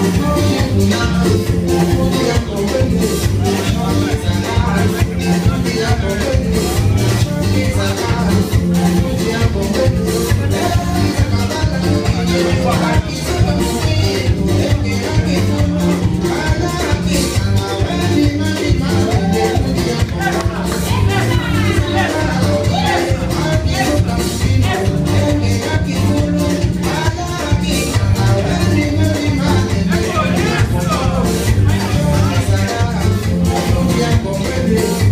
Not viver.